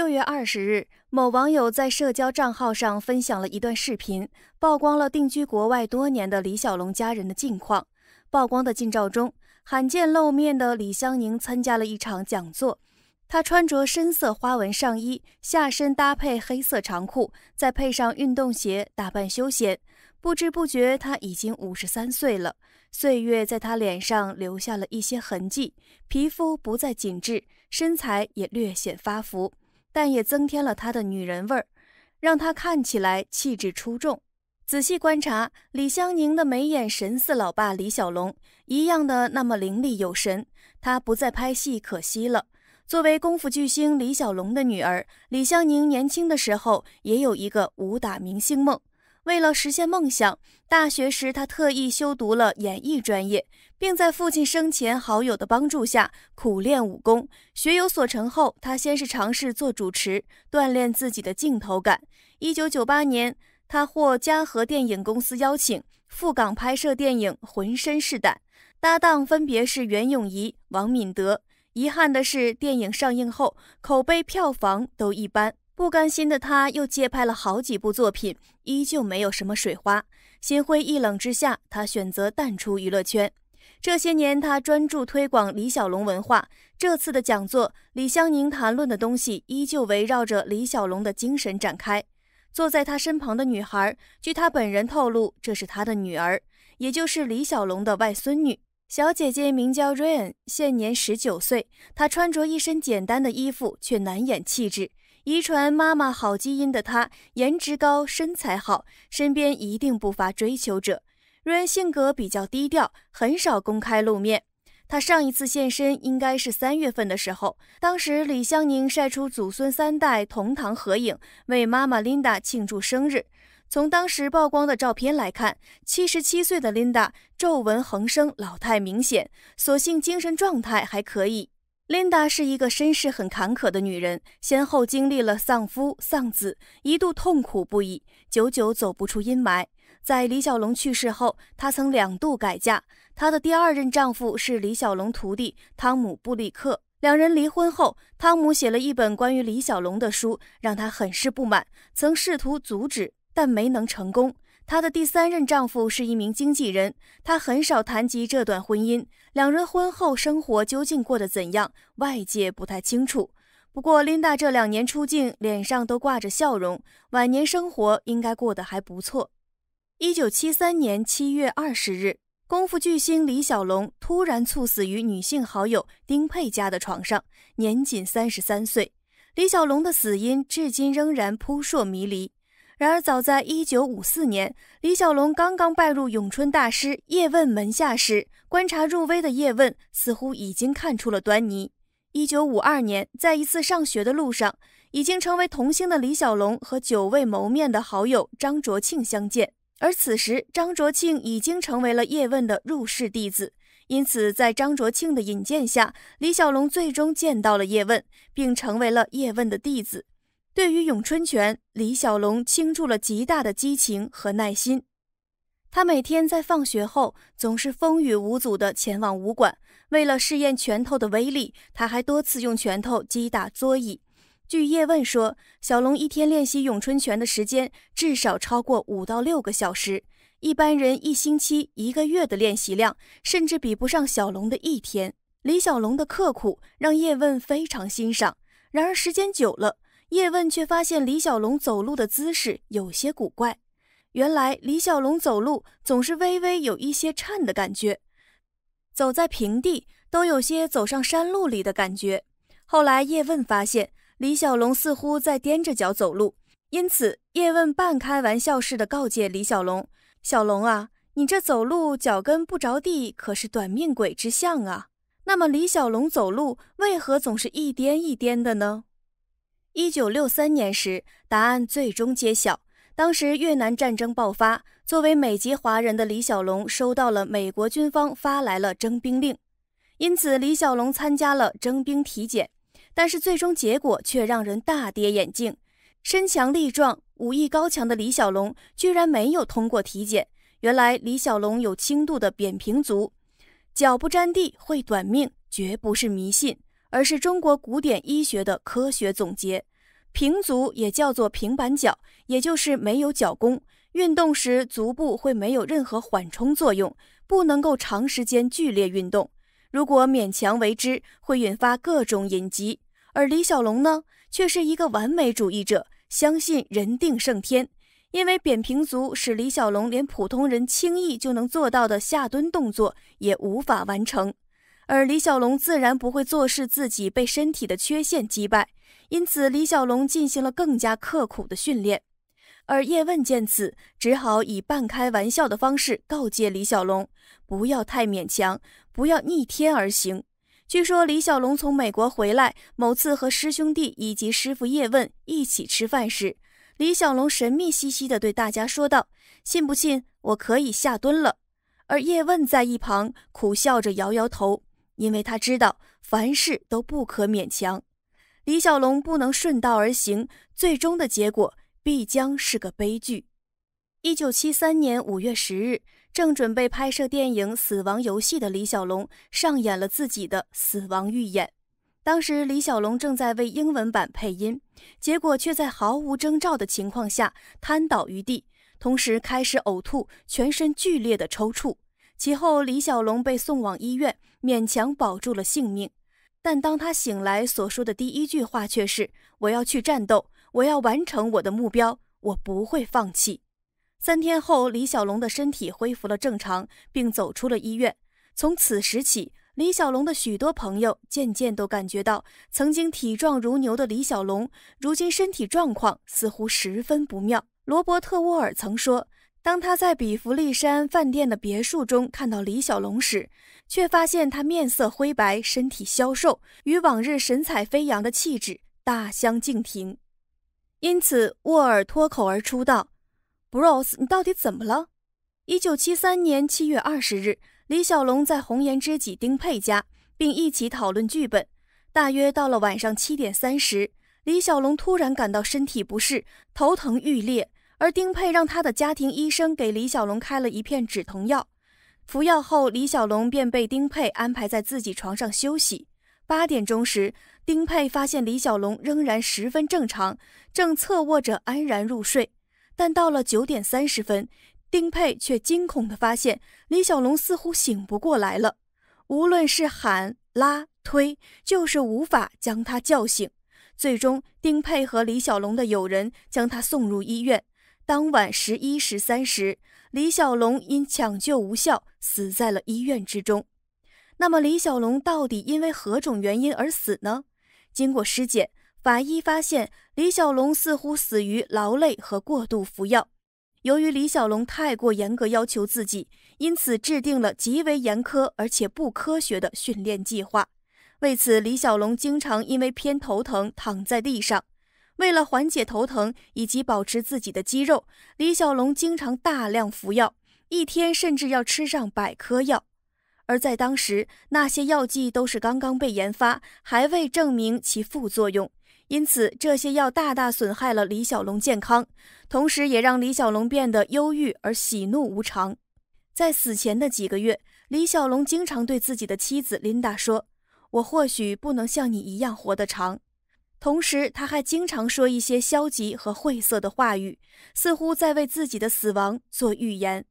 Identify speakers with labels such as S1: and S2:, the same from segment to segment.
S1: 六月二十日，某网友在社交账号上分享了一段视频，曝光了定居国外多年的李小龙家人的近况。曝光的近照中，罕见露面的李香凝参加了一场讲座。她穿着深色花纹上衣，下身搭配黑色长裤，再配上运动鞋，打扮休闲。不知不觉，她已经五十三岁了。岁月在她脸上留下了一些痕迹，皮肤不再紧致，身材也略显发福。但也增添了她的女人味儿，让她看起来气质出众。仔细观察，李香凝的眉眼神似老爸李小龙一样的那么伶俐有神。她不再拍戏，可惜了。作为功夫巨星李小龙的女儿，李香凝年轻的时候也有一个武打明星梦。为了实现梦想，大学时他特意修读了演艺专业。并在父亲生前好友的帮助下苦练武功，学有所成后，他先是尝试做主持，锻炼自己的镜头感。一九九八年，他获嘉禾电影公司邀请赴港拍摄电影《浑身是胆》，搭档分别是袁咏仪、王敏德。遗憾的是，电影上映后口碑、票房都一般。不甘心的他，又接拍了好几部作品，依旧没有什么水花。心灰意冷之下，他选择淡出娱乐圈。这些年，他专注推广李小龙文化。这次的讲座，李香凝谈论的东西依旧围绕着李小龙的精神展开。坐在他身旁的女孩，据他本人透露，这是他的女儿，也就是李小龙的外孙女。小姐姐名叫 Rain，现年十九岁。她穿着一身简单的衣服，却难掩气质。遗传妈妈好基因的她，颜值高，身材好，身边一定不乏追求者。瑞恩性格比较低调，很少公开露面。他上一次现身应该是三月份的时候，当时李香凝晒出祖孙三代同堂合影，为妈妈琳达庆祝生日。从当时曝光的照片来看，七十七岁的琳达皱纹横生，老态明显，所幸精神状态还可以。琳达是一个身世很坎坷的女人，先后经历了丧夫丧子，一度痛苦不已，久久走不出阴霾。在李小龙去世后，她曾两度改嫁。她的第二任丈夫是李小龙徒弟汤姆·布里克。两人离婚后，汤姆写了一本关于李小龙的书，让她很是不满，曾试图阻止，但没能成功。她的第三任丈夫是一名经纪人，她很少谈及这段婚姻。两人婚后生活究竟过得怎样，外界不太清楚。不过，琳达这两年出镜，脸上都挂着笑容，晚年生活应该过得还不错。一九七三年七月二十日，功夫巨星李小龙突然猝死于女性好友丁佩家的床上，年仅三十三岁。李小龙的死因至今仍然扑朔迷离。然而，早在一九五四年，李小龙刚刚拜入咏春大师叶问门下时，观察入微的叶问似乎已经看出了端倪。一九五二年，在一次上学的路上，已经成为童星的李小龙和久未谋面的好友张卓庆相见。而此时，张卓庆已经成为了叶问的入室弟子，因此在张卓庆的引荐下，李小龙最终见到了叶问，并成为了叶问的弟子。对于咏春拳，李小龙倾注了极大的激情和耐心。他每天在放学后总是风雨无阻地前往武馆，为了试验拳头的威力，他还多次用拳头击打桌椅。据叶问说，小龙一天练习咏春拳的时间至少超过五到六个小时，一般人一星期、一个月的练习量甚至比不上小龙的一天。李小龙的刻苦让叶问非常欣赏。然而时间久了，叶问却发现李小龙走路的姿势有些古怪。原来李小龙走路总是微微有一些颤的感觉，走在平地都有些走上山路里的感觉。后来叶问发现。李小龙似乎在踮着脚走路，因此叶问半开玩笑似的告诫李小龙：“小龙啊，你这走路脚跟不着地，可是短命鬼之相啊。”那么李小龙走路为何总是一颠一颠的呢？一九六三年时，答案最终揭晓。当时越南战争爆发，作为美籍华人的李小龙收到了美国军方发来了征兵令，因此李小龙参加了征兵体检。但是最终结果却让人大跌眼镜，身强力壮、武艺高强的李小龙居然没有通过体检。原来李小龙有轻度的扁平足，脚不沾地会短命，绝不是迷信，而是中国古典医学的科学总结。平足也叫做平板脚，也就是没有脚弓，运动时足部会没有任何缓冲作用，不能够长时间剧烈运动。如果勉强为之，会引发各种隐疾。而李小龙呢，却是一个完美主义者，相信人定胜天。因为扁平足使李小龙连普通人轻易就能做到的下蹲动作也无法完成，而李小龙自然不会坐视自己被身体的缺陷击败，因此李小龙进行了更加刻苦的训练。而叶问见此，只好以半开玩笑的方式告诫李小龙，不要太勉强，不要逆天而行。据说李小龙从美国回来，某次和师兄弟以及师傅叶问一起吃饭时，李小龙神秘兮兮地对大家说道：“信不信我可以下蹲了？”而叶问在一旁苦笑着摇摇头，因为他知道凡事都不可勉强。李小龙不能顺道而行，最终的结果。必将是个悲剧。一九七三年五月十日，正准备拍摄电影《死亡游戏》的李小龙上演了自己的死亡预演。当时，李小龙正在为英文版配音，结果却在毫无征兆的情况下瘫倒于地，同时开始呕吐，全身剧烈的抽搐。其后，李小龙被送往医院，勉强保住了性命。但当他醒来所说的第一句话却是：“我要去战斗。”我要完成我的目标，我不会放弃。三天后，李小龙的身体恢复了正常，并走出了医院。从此时起，李小龙的许多朋友渐渐都感觉到，曾经体壮如牛的李小龙，如今身体状况似乎十分不妙。罗伯特·沃尔曾说，当他在比弗利山饭店的别墅中看到李小龙时，却发现他面色灰白，身体消瘦，与往日神采飞扬的气质大相径庭。因此，沃尔脱口而出道：“Bros，你到底怎么了？”一九七三年七月二十日，李小龙在红颜知己丁佩家，并一起讨论剧本。大约到了晚上七点三十，李小龙突然感到身体不适，头疼欲裂。而丁佩让他的家庭医生给李小龙开了一片止疼药。服药后，李小龙便被丁佩安排在自己床上休息。八点钟时。丁佩发现李小龙仍然十分正常，正侧卧着安然入睡。但到了九点三十分，丁佩却惊恐地发现李小龙似乎醒不过来了。无论是喊、拉、推，就是无法将他叫醒。最终，丁佩和李小龙的友人将他送入医院。当晚十一时三十，李小龙因抢救无效死在了医院之中。那么，李小龙到底因为何种原因而死呢？经过尸检，法医发现李小龙似乎死于劳累和过度服药。由于李小龙太过严格要求自己，因此制定了极为严苛而且不科学的训练计划。为此，李小龙经常因为偏头疼躺在地上。为了缓解头疼以及保持自己的肌肉，李小龙经常大量服药，一天甚至要吃上百颗药。而在当时，那些药剂都是刚刚被研发，还未证明其副作用，因此这些药大大损害了李小龙健康，同时也让李小龙变得忧郁而喜怒无常。在死前的几个月，李小龙经常对自己的妻子琳达说：“我或许不能像你一样活得长。”同时，他还经常说一些消极和晦涩的话语，似乎在为自己的死亡做预言。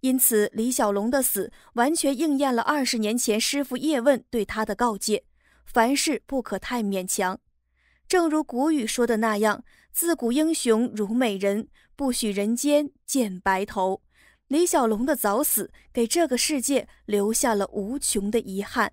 S1: 因此，李小龙的死完全应验了二十年前师傅叶问对他的告诫：凡事不可太勉强。正如古语说的那样：“自古英雄如美人，不许人间见白头。”李小龙的早死给这个世界留下了无穷的遗憾。